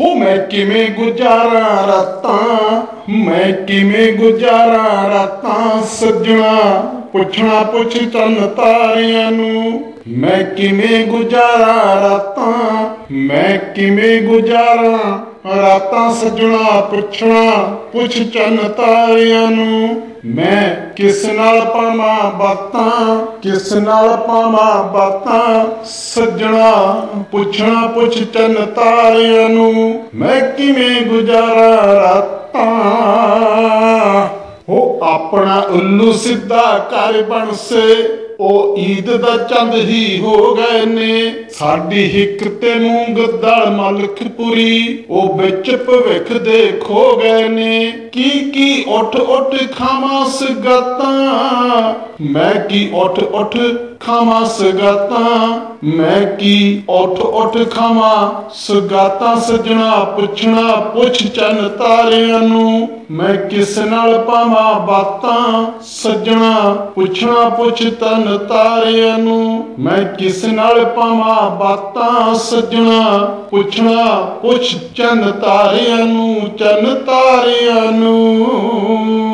ਹੋ, ਮੈਂ ਕਿਵੇਂ ਗੁਜ਼ਾਰਾਂ ਰਾਤਾਂ? ਮੈਂ ਕਿਵੇਂ ਗੁਜ਼ਾਰਾਂ ਰਾਤਾਂ? ਸੱਜਣਾ ਪੁੱਛਣਾ ਪੁੱਛ ਚੰਨ ਤਾਰਿਆਂ ਨੂੰ। ਮੈਂ ਕਿਵੇਂ ਗੁਜ਼ਾਰਾਂ ਰਾਤਾਂ? ਮੈਂ ਕਿਵੇਂ ਗੁਜ਼ਾਰਾਂ ਰਾਤਾਂ? ਸੱਜਣਾ ਪੁੱਛਣਾ ਪੁੱਛ ਚੰਨ ਤਾਰਿਆਂ ਨੂੰ। ਮੈਂ ਕਿਸ ਨਾਲ ਪਾਵਾਂ ਬਾਤਾਂ, ਕਿਸ ਨਾਲ ਪਾਵਾਂ ਬਾਤਾਂ, ਸੱਜਣਾ ਪੁੱਛਣਾ ਪੁੱਛ ਚੰਨ ਤਾਰਿਆਂ ਨੂੰ, ਮੈਂ ਕਿਵੇਂ ਗੁਜ਼ਾਰਾਂ ਰਾਤਾਂ? ਹੋ ਆਪਣਾ ਉੱਲੂ ਸਿੱਧਾ ਕਰ ਬਣਸੇ ਉਹ ਈਦ ਦਾ ਚੰਦ ਹੀ ਹੋ ਗਏ ਨੇ। ਸਾਡੀ ਹਿੱਕ ਤੇ ਮੂੰਗ ਦਲ ਮਲਕਪੁਰੀ, ਉਹ ਵਿੱਚ ਭਵਿੱਖ ਦੇ ਖੋ ਗਏ ਨੇ। ਕੀ ਕੀ ਉੱਠ ਉੱਠ ਖਾਵਾਂ ਸਗਤਾਂ? ਮੈਂ ਕੀ ਉੱਠ ਉੱਠ ਖਾਵਾਂ ਸਗਾਤਾਂ? ਮੈਂ ਕੀ ਉੱਠ ਉੱਠ ਖਾਵਾਂ ਸਗਾਤਾਂ? ਸਜਣਾ ਪੁੱਛਣਾ ਪੁੱਛ ਚੰਨ ਤਾਰਿਆਂ ਨੂੰ। ਮੈਂ ਕਿਸ ਨਾਲ ਪਾਵਾਂ ਬਾਤਾਂ? ਸਜਣਾ ਪੁੱਛਣਾ ਪੁੱਛ ਤਨ ਤਾਰਿਆਂ ਨੂੰ। ਮੈਂ ਕਿਸ ਨਾਲ ਪਾਵਾਂ ਬਾਤਾਂ? ਸਜਣਾ ਪੁੱਛਣਾ ਪੁੱਛ ਚੰਨ ਤਾਰਿਆਂ ਨੂੰ, ਚੰਨ ਤਾਰਿਆਂ ਨੂੰ।